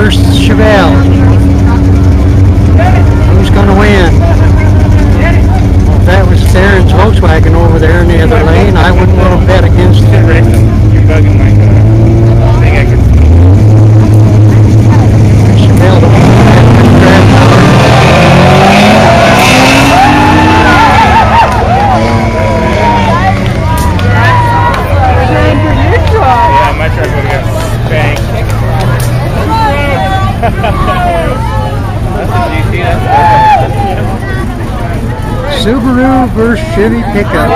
versus Chevelle. Who's going to win? If that was Darren's Volkswagen over there in the other lane, I wouldn't want to bet against Subaru versus Chevy pickup.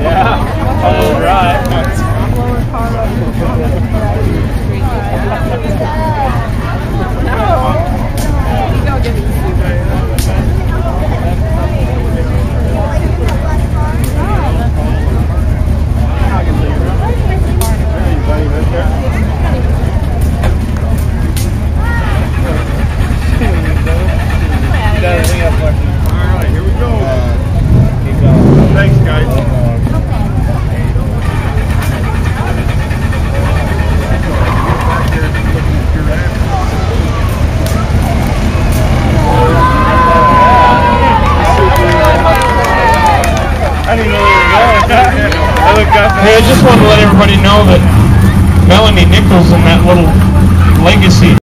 Yeah. All right. Hey, I just wanted to let everybody know that Melanie Nichols in that little legacy